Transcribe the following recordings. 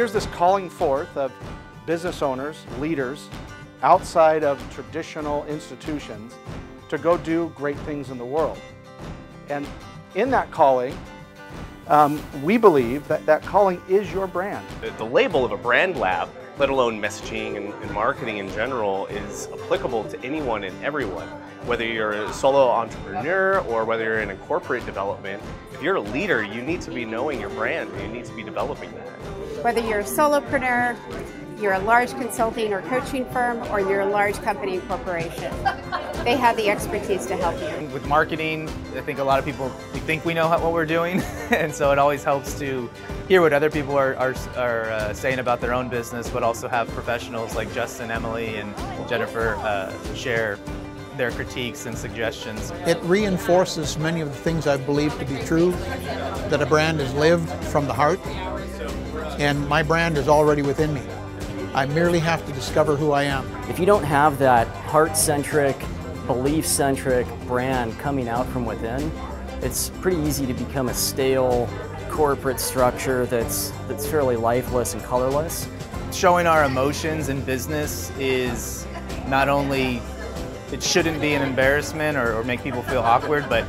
Here's this calling forth of business owners, leaders, outside of traditional institutions to go do great things in the world. And in that calling, um, we believe that that calling is your brand. The, the label of a brand lab, let alone messaging and, and, marketing in general, is applicable to anyone and everyone. Whether you're a solo entrepreneur or whether you're in a corporate development, if you're a leader, you need to be knowing your brand. You need to be developing that. Whether you're a solopreneur, you're a large consulting or coaching firm, or you're a large company and corporation. They have the expertise to help you. With marketing, I think a lot of people we think we know what we're doing, and so it always helps to hear what other people are, are, are uh, saying about their own business, but also have professionals like Justin, Emily, and Jennifer uh, share their critiques and suggestions. It reinforces many of the things I believe to be true, that a brand is lived from the heart, and my brand is already within me. I merely have to discover who I am. If you don't have that heart-centric, belief-centric brand coming out from within, it's pretty easy to become a stale corporate structure that's, that's fairly lifeless and colorless. Showing our emotions in business is not only, it shouldn't be an embarrassment or, or make people feel awkward, but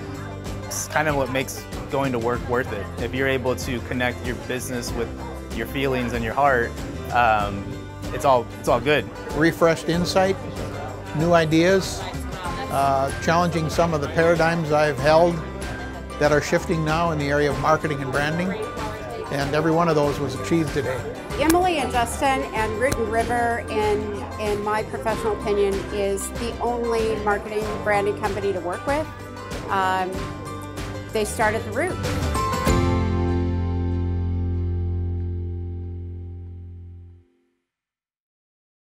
it's kind of what makes going to work worth it. If you're able to connect your business with your feelings and your heart, um, it's all it's all good. Refreshed insight, new ideas, uh, challenging some of the paradigms I've held that are shifting now in the area of marketing and branding, and every one of those was achieved today. Emily and Justin and Root and River, in in my professional opinion, is the only marketing branding company to work with. Um, they started the Root.